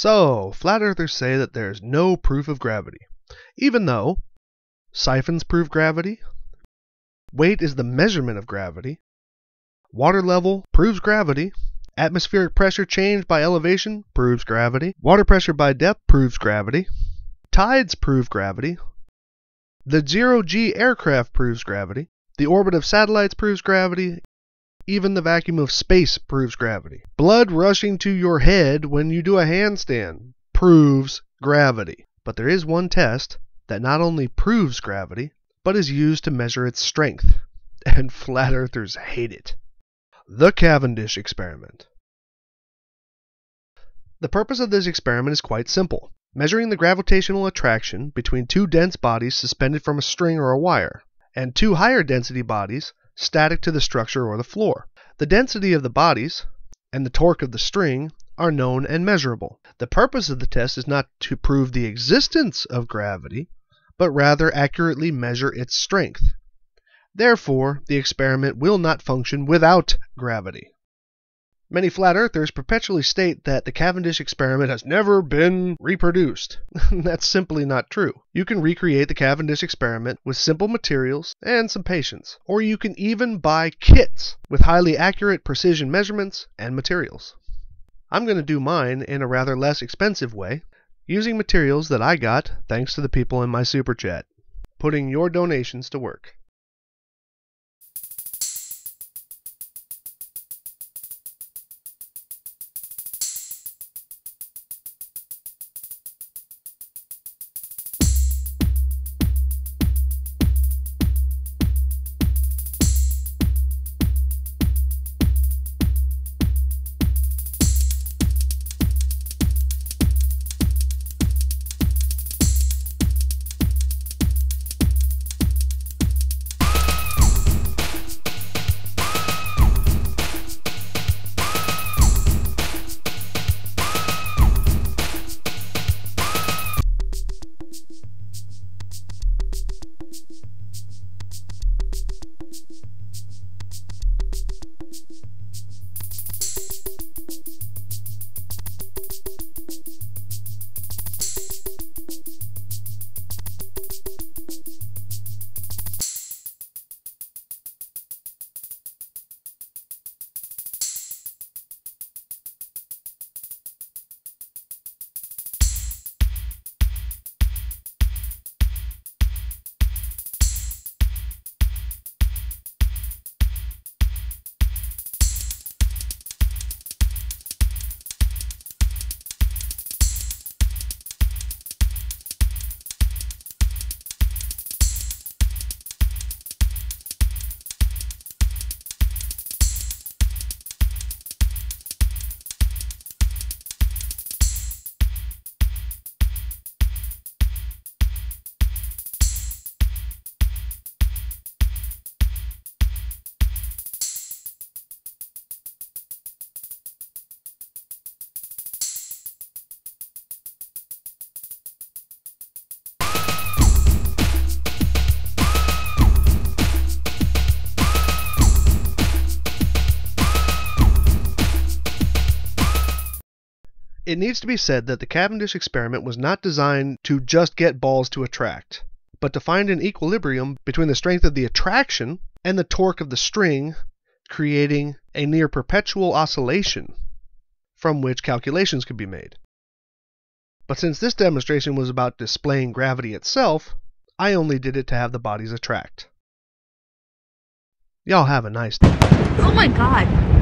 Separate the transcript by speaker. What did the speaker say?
Speaker 1: So, flat earthers say that there's no proof of gravity, even though siphons prove gravity, weight is the measurement of gravity, water level proves gravity, atmospheric pressure changed by elevation proves gravity, water pressure by depth proves gravity, tides prove gravity, the zero G aircraft proves gravity, the orbit of satellites proves gravity, even the vacuum of space proves gravity. Blood rushing to your head when you do a handstand proves gravity. But there is one test that not only proves gravity, but is used to measure its strength. And flat earthers hate it. The Cavendish experiment. The purpose of this experiment is quite simple measuring the gravitational attraction between two dense bodies suspended from a string or a wire, and two higher density bodies static to the structure or the floor. The density of the bodies and the torque of the string are known and measurable. The purpose of the test is not to prove the existence of gravity, but rather accurately measure its strength. Therefore, the experiment will not function without gravity. Many flat earthers perpetually state that the Cavendish experiment has never been reproduced. That's simply not true. You can recreate the Cavendish experiment with simple materials and some patience, or you can even buy kits with highly accurate precision measurements and materials. I'm going to do mine in a rather less expensive way, using materials that I got thanks to the people in my super chat, putting your donations to work. It needs to be said that the Cavendish experiment was not designed to just get balls to attract, but to find an equilibrium between the strength of the attraction and the torque of the string, creating a near perpetual oscillation from which calculations could be made. But since this demonstration was about displaying gravity itself, I only did it to have the bodies attract. Y'all have a nice day.
Speaker 2: Oh my god.